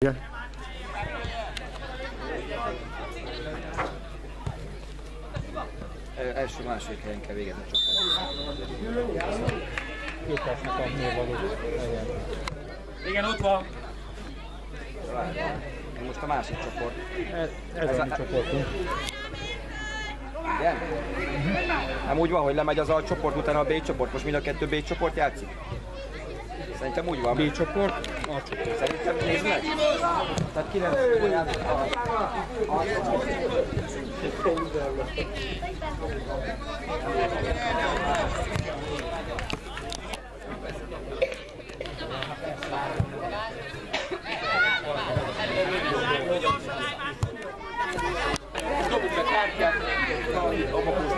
Ö, első második helyen kell végezni a való. Igen. Ott van. Most a másik csoport. Ez, ez a mi csoportunk. Igen? Nem úgy van, hogy lemegy az A csoport, utána a B csoport. Most mind a kettő B csoport játszik? Szerintem úgy van. B csoport, A csoport. Szerintem nézd meg. Tehát kilenc játszik a, a csoport. Dobjuk be kártyát. Abba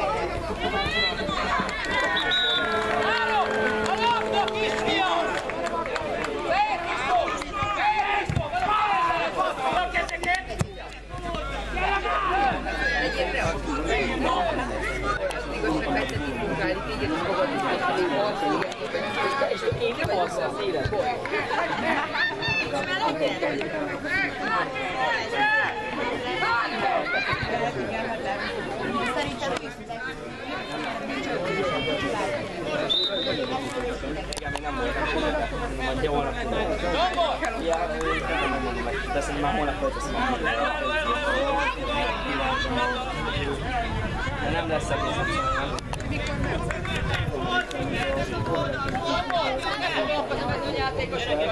már holnap fölteszem. De nem lesz a nem.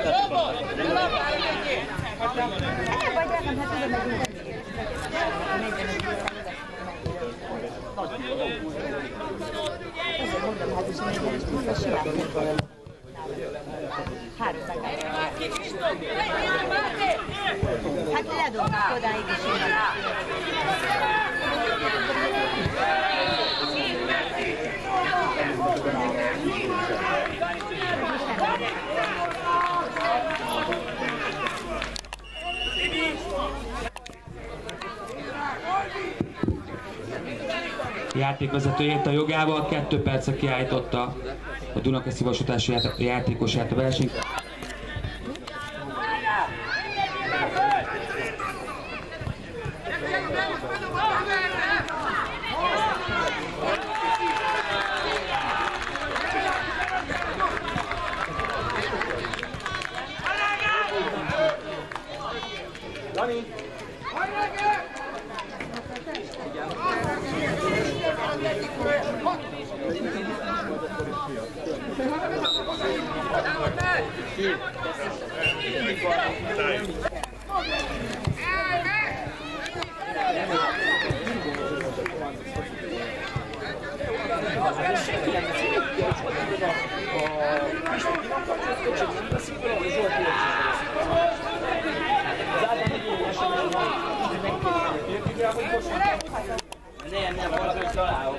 Dombor! A labdára menjél! Hát ledobnak odáig is játékvezető érte a jogával, kettő percre kiállította a Dunakeszi vasútási ját- játékosát a versenyt. Nem, nem, valami találok. Ha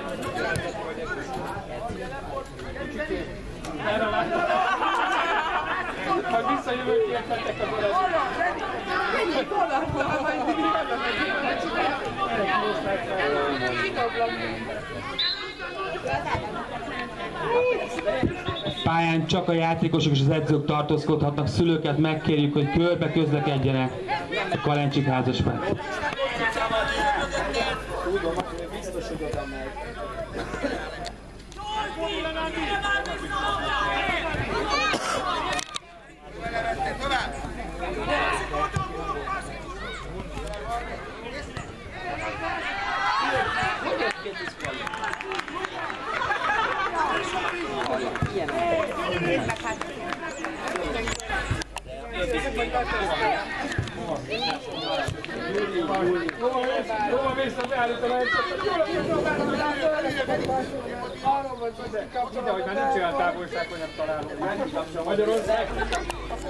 visszajövök, értetek az öreg. Pályán csak a játékosok és az edzők tartózkodhatnak, szülőket megkérjük, hogy körbe közlekedjenek a Kalencsik házaspárt. Tudom, hogy biztos, hogy oda megy. Ide, hogy már nincs olyan távolság, hogy nem találom. Magyarország,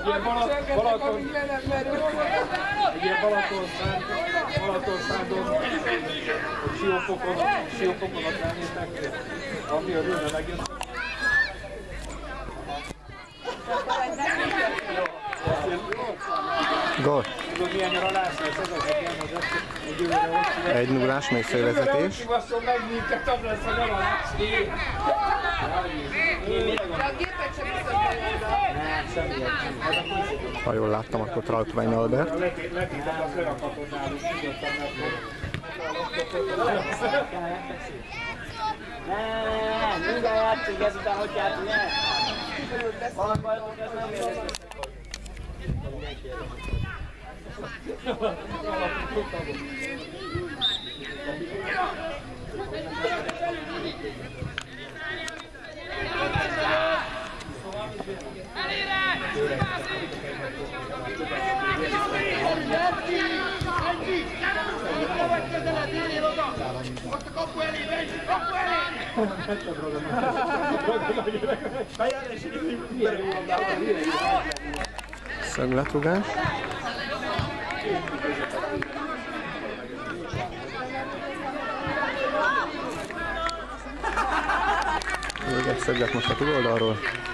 ilyen Bala- Balaton, ilyen Balaton, Szánd- Balaton, Sándor, Siófokon, Siófokon ott elnéztek, ami a rőre megjött. Gól. Tudod milyen nyaralás lesz ez az, hogy ilyen az öt Egy nullás mészővezetés. Kivasson meg minket, az lesz a nyaralás. Ha jól láttam, akkor Trautwein Albert. Letétet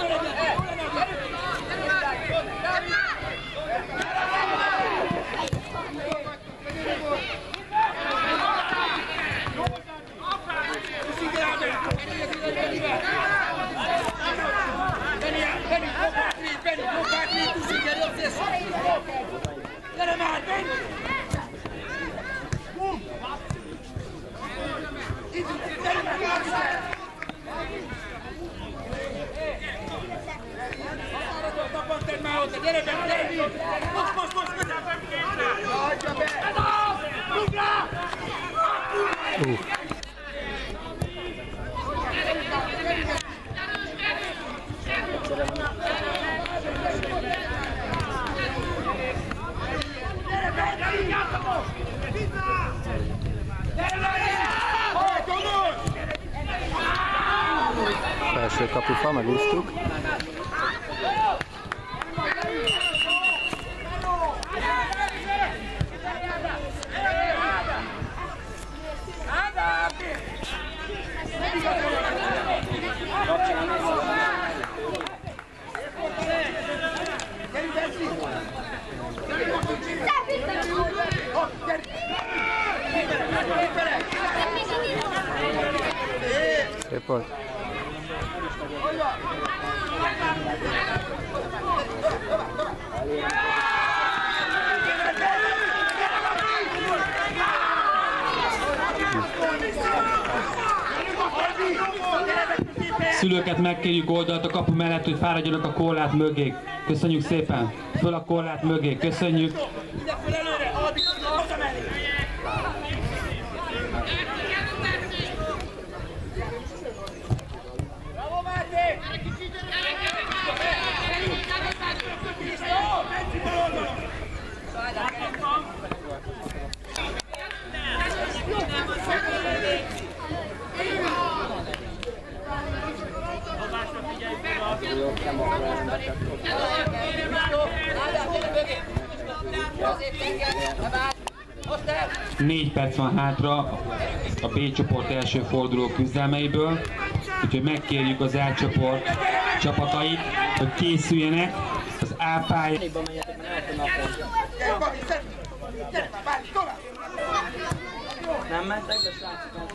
az lerakhatod nálunk, nyugodtan Nem, mindjárt játszunk ezután, hogy játszunk, ne! Vannak bajok, ez nem érdekel. Szögletrugás. Még egy szöglet most a túloldalról. Felső kapufa, megúsztuk. Depois. Szülőket megkérjük oldalt a kapu mellett, hogy fáradjanak a korlát mögé. Köszönjük szépen. Föl a korlát mögé. Köszönjük. Négy perc van hátra a B csoport első forduló küzdelmeiből, úgyhogy megkérjük az E csoport csapatait, hogy készüljenek az A pálya. Nem mentek be, srácok,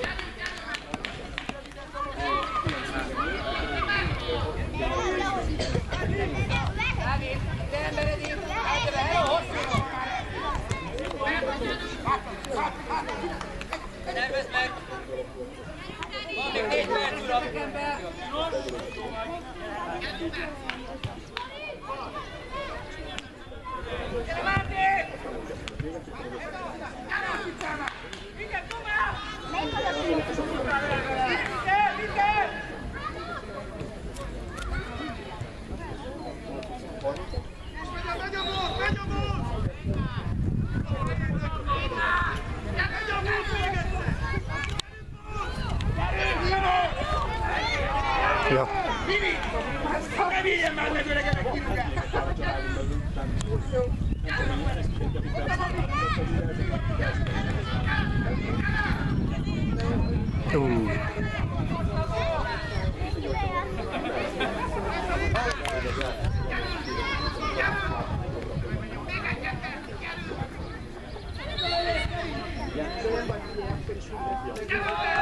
nem Vivi, ahora viene mana? Yeah.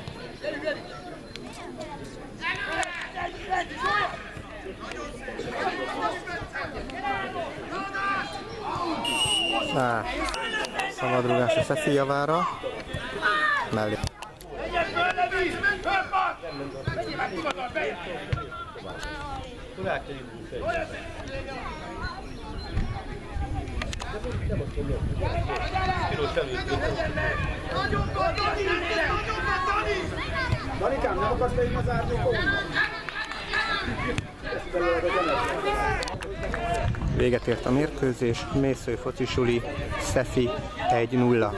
Á, szabadrugás a Szefi javára. Mellé. Danikám, nem akarsz beírni az árnyékot? Véget ért a mérkőzés, Mésző focisuli, Szefi 1-0.